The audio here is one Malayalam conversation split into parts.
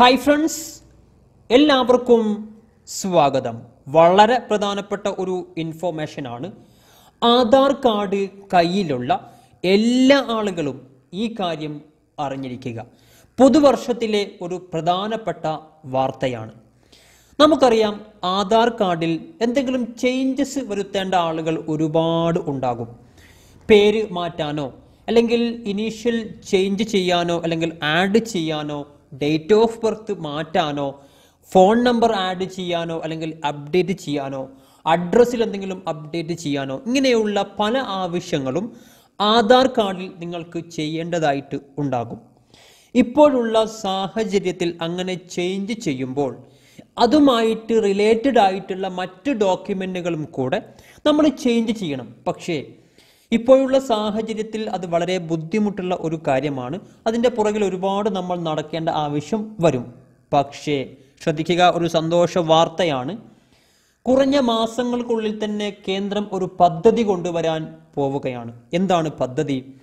ഹായ് ഫ്രണ്ട്സ് എല്ലാവർക്കും സ്വാഗതം. വളരെ പ്രധാനപ്പെട്ട ഒരു ഇൻഫോർമേഷൻ ആണ്. ആധാർ കാർഡ് കയ്യിലുള്ള എല്ലാ ആളുകളും ഈ കാര്യം അറിഞ്ഞിരിക്കുക. പുതുവർഷത്തിലെ ഒരു പ്രധാനപ്പെട്ട വാർത്തയാണ്. നമുക്കറിയാം ആധാർ കാർഡിൽ എന്തെങ്കിലും ചേഞ്ചസ് വരുത്തേണ്ട ആളുകൾ ഒരുപാട് ഉണ്ടാകും. പേര് മാറ്റാനോ അല്ലെങ്കിൽ ഇനീഷ്യൽ ചേഞ്ച് ചെയ്യാനോ അല്ലെങ്കിൽ ആഡ് ചെയ്യാനോ ഡേറ്റ് ഓഫ് ബർത്ത് മാറ്റാനോ ഫോൺ നമ്പർ ആഡ് ചെയ്യാനോ അല്ലെങ്കിൽ അപ്ഡേറ്റ് ചെയ്യാനോ അഡ്രസ്സിൽ എന്തെങ്കിലും അപ്ഡേറ്റ് ചെയ്യാനോ ഇങ്ങനെയുള്ള പല ആവശ്യങ്ങളും ആധാർ കാർഡിൽ നിങ്ങൾക്ക് ചെയ്യേണ്ടതായിട്ട് ഉണ്ടാകും. ഇപ്പോഴുള്ള സാഹചര്യത്തിൽ അങ്ങനെ ചേഞ്ച് ചെയ്യുമ്പോൾ അതുമായിട്ട് റിലേറ്റഡ് ആയിട്ടുള്ള മറ്റ് ഡോക്യുമെന്റുകളും കൂടെ നമ്മൾ ചേഞ്ച് ചെയ്യണം. പക്ഷേ ഇപ്പോഴുള്ള സാഹചര്യത്തിൽ അത് വളരെ ബുദ്ധിമുട്ടുള്ള ഒരു കാര്യമാണ്. അതിന്റെ പുറകിൽ ഒരുപാട് നമ്മൾ നടക്കേണ്ട ആവശ്യം വരും. പക്ഷേ ശ്രദ്ധിക്കുക ഒരു സന്തോഷ വാർത്തയാണ്. കുറഞ്ഞ മാസങ്ങൾക്കുള്ളിൽ തന്നെ കേന്ദ്രം ഒരു പദ്ധതി കൊണ്ടുവരാൻ പോവുകയാണ്. എന്താണ് പദ്ധതി?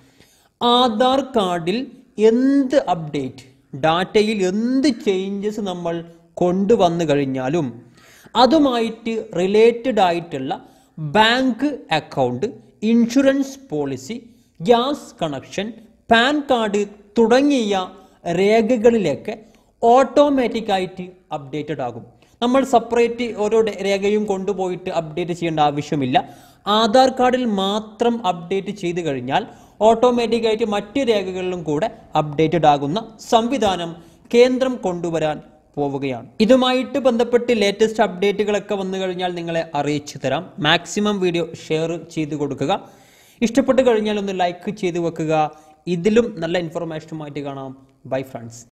ആധാർ കാർഡിൽ എന്ത് അപ്ഡേറ്റ് ഡാറ്റയിൽ എന്ത് ചേഞ്ചസ് നമ്മൾ കൊണ്ടുവന്നു കഴിഞ്ഞാലും അതുമായിട്ട് റിലേറ്റഡ് ആയിട്ടുള്ള bank account insurance policy gas connection PAN card തുടങ്ങിയ രേഖകളിലേക്ക് ഓട്ടോമാറ്റിക്കായിട്ട് അപ്ഡേറ്റഡ് ആകും. നമ്മൾ സെപ്പറേറ്റ് ഓരോ രേഖയും കൊണ്ടുപോയിട്ട് അപ്ഡേറ്റ് ചെയ്യേണ്ട ആവശ്യമില്ല. ആധാർ കാർഡിൽ മാത്രം അപ്ഡേറ്റ് ചെയ്ത് കഴിഞ്ഞാൽ ഓട്ടോമാറ്റിക്കായിട്ട് മറ്റ് രേഖകളിലും കൂടെ അപ്ഡേറ്റഡ് ആകുന്ന സംവിധാനം കേന്ദ്രം കൊണ്ടുവരാൻ പോവുകയാണ്. ഇതുമായിട്ട് ബന്ധപ്പെട്ട് ലേറ്റസ്റ്റ് അപ്ഡേറ്റുകളൊക്കെ വന്നു കഴിഞ്ഞാൽ നിങ്ങളെ അറിയിച്ചു തരാം. മാക്സിമം വീഡിയോ ഷെയർ ചെയ്ത് കൊടുക്കുക. ഇഷ്ടപ്പെട്ട് കഴിഞ്ഞാൽ ഒന്ന് ലൈക്ക് ചെയ്ത് വെക്കുക. ഇതിലും നല്ല ഇൻഫർമേഷനുമായിട്ട് കാണാം. Bye friends